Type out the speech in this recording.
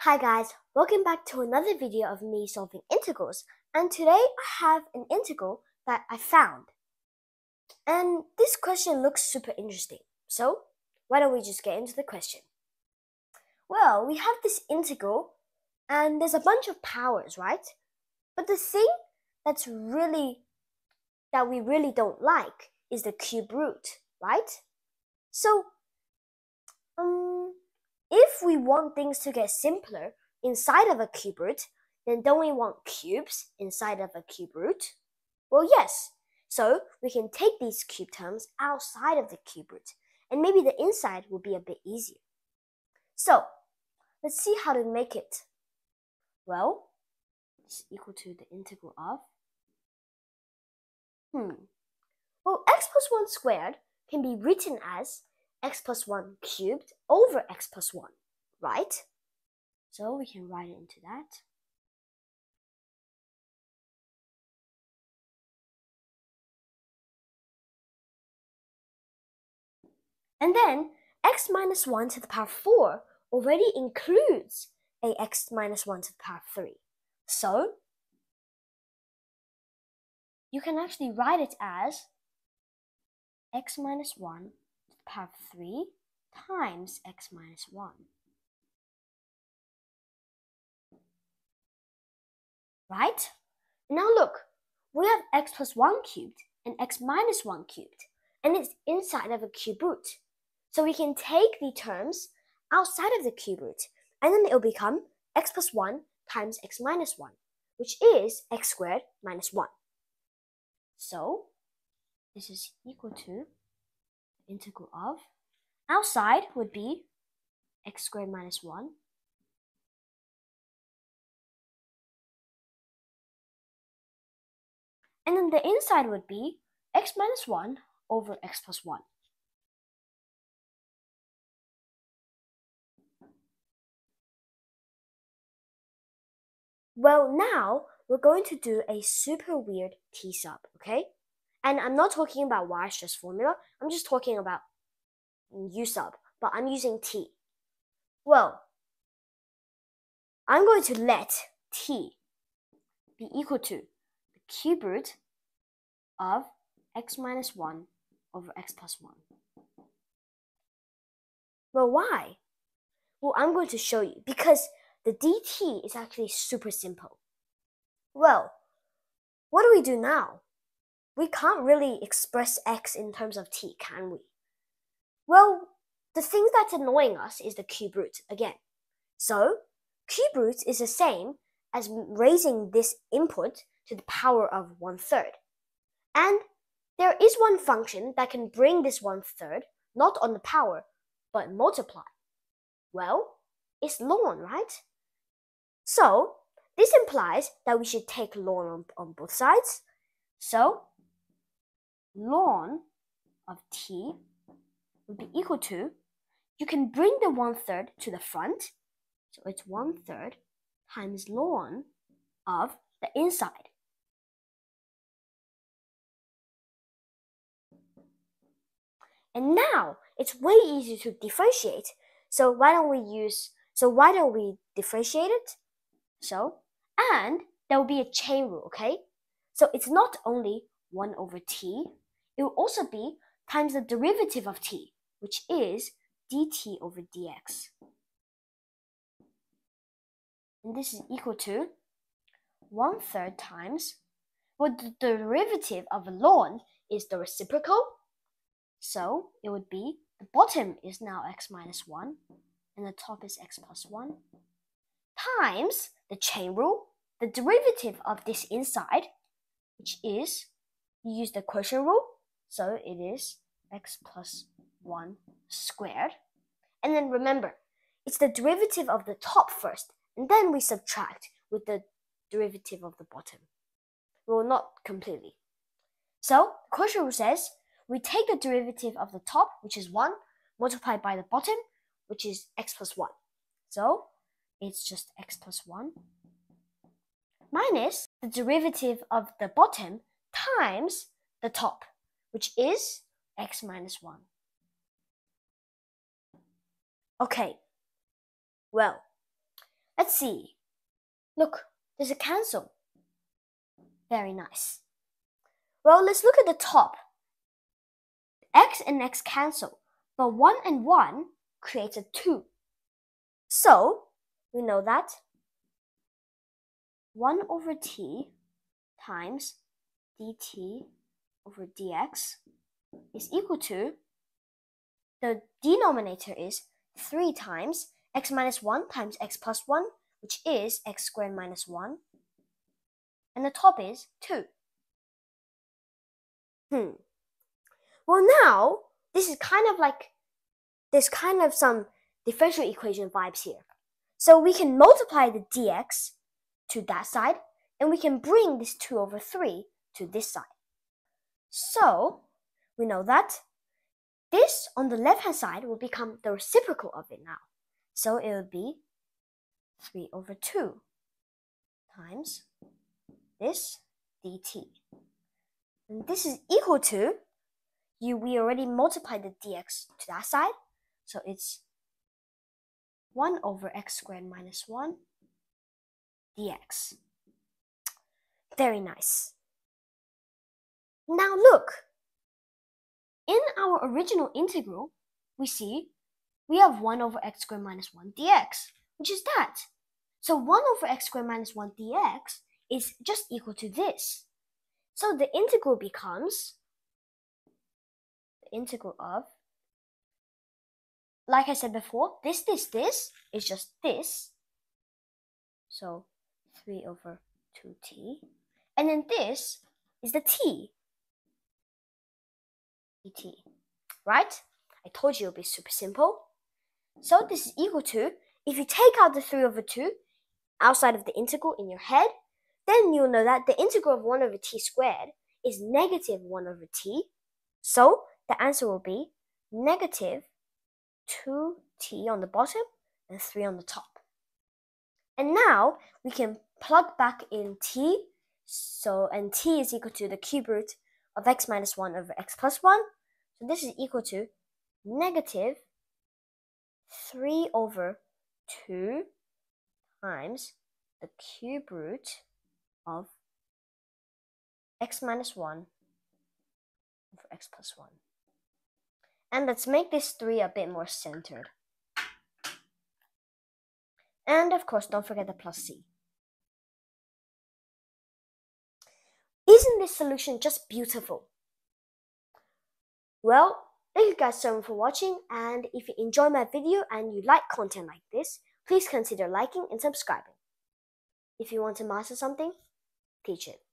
Hi guys, welcome back to another video of me solving integrals and today I have an integral that I found. And this question looks super interesting, so why don't we just get into the question? Well, we have this integral and there's a bunch of powers, right? But the thing that's really, that we really don't like is the cube root, right? So, um, if we want things to get simpler inside of a cube root, then don't we want cubes inside of a cube root? Well, yes. So we can take these cube terms outside of the cube root, and maybe the inside will be a bit easier. So let's see how to make it. Well, it's equal to the integral of. Hmm. Well, x plus 1 squared can be written as x plus 1 cubed over x plus 1, right? So we can write it into that. And then x minus 1 to the power 4 already includes a x minus 1 to the power 3. So, you can actually write it as x minus 1 power 3 times x minus 1. Right? Now look, we have x plus 1 cubed and x minus 1 cubed, and it's inside of a cube root. So we can take the terms outside of the cube root, and then it'll become x plus 1 times x minus 1, which is x squared minus 1. So, this is equal to integral of. Outside would be x squared minus 1. And then the inside would be x minus 1 over x plus 1. Well, now we're going to do a super weird t sub, okay? And I'm not talking about Weierstrass formula. I'm just talking about U sub, but I'm using t. Well, I'm going to let t be equal to the cube root of x minus 1 over x plus 1. Well, why? Well, I'm going to show you because the dt is actually super simple. Well, what do we do now? We can't really express x in terms of t, can we? Well, the thing that's annoying us is the cube root again. So, cube root is the same as raising this input to the power of one third. And there is one function that can bring this one third not on the power, but multiply. Well, it's ln, right? So, this implies that we should take ln on, on both sides. So, ln of t would be equal to, you can bring the one third to the front. So it's one third times ln of the inside. And now it's way easier to differentiate. So why don't we use, so why don't we differentiate it? So, and there will be a chain rule, okay? So it's not only 1 over t, it will also be times the derivative of t, which is dt over dx. And this is equal to one third times, well, the derivative of a ln is the reciprocal. So it would be the bottom is now x minus 1 and the top is x plus 1 times the chain rule, the derivative of this inside, which is you use the quotient rule, so it is x plus 1 squared. And then remember, it's the derivative of the top first, and then we subtract with the derivative of the bottom. Well, not completely. So, quotient rule says we take the derivative of the top, which is 1, multiplied by the bottom, which is x plus 1. So, it's just x plus 1 minus the derivative of the bottom times the top which is x minus 1. Okay, well, Let's see. Look, there's a cancel. Very nice. Well, let's look at the top. x and x cancel, but 1 and 1 creates a 2. So, we know that 1 over t times dt over dx is equal to the denominator is 3 times x minus 1 times x plus 1, which is x squared minus 1. And the top is 2. Hmm. Well, now, this is kind of like, there's kind of some differential equation vibes here. So we can multiply the dx to that side, and we can bring this 2 over 3 to this side. So, we know that this on the left hand side will become the reciprocal of it now. So it will be 3 over 2 times this dt. And this is equal to, you we already multiplied the dx to that side, so it's 1 over x squared minus 1 dx. Very nice. Now look, in our original integral, we see we have 1 over x squared minus 1 dx, which is that. So 1 over x squared minus 1 dx is just equal to this. So the integral becomes the integral of, like I said before, this, this, this is just this. So 3 over 2t. And then this is the t dt, right? I told you it would be super simple. So this is equal to, if you take out the 3 over 2 outside of the integral in your head, then you'll know that the integral of 1 over t squared is negative 1 over t. So the answer will be negative 2t on the bottom and 3 on the top. And now we can plug back in t. So, and t is equal to the cube root of x minus 1 over x plus 1. So this is equal to negative 3 over 2 times the cube root of x minus 1 over x plus 1. And let's make this 3 a bit more centered. And of course, don't forget the plus c. Isn't this solution just beautiful? Well, thank you guys so much for watching and if you enjoy my video and you like content like this, please consider liking and subscribing. If you want to master something, teach it.